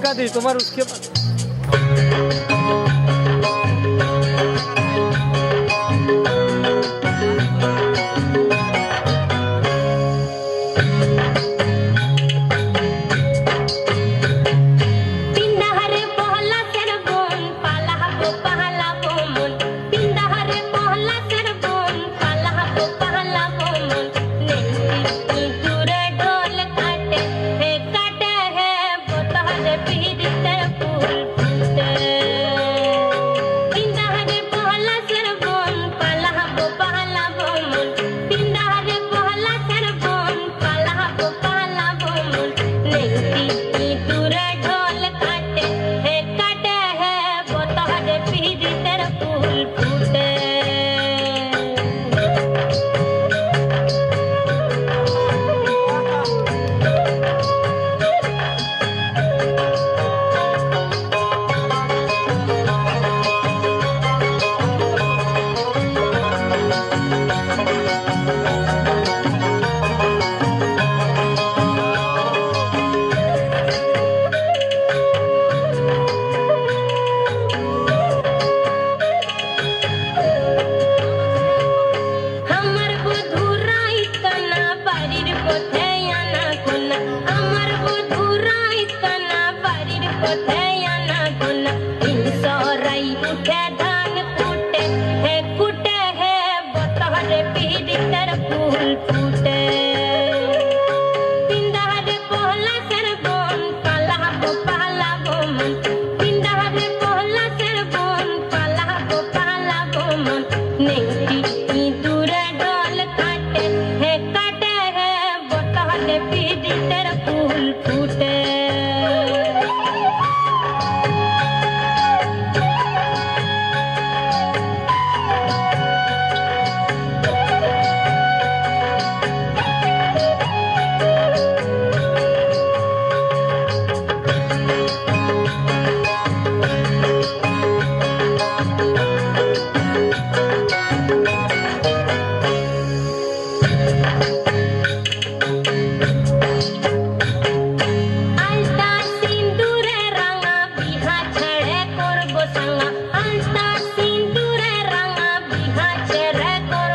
धक्का दी तुम्हार उसके बाद नेंटी दूर डोल काटे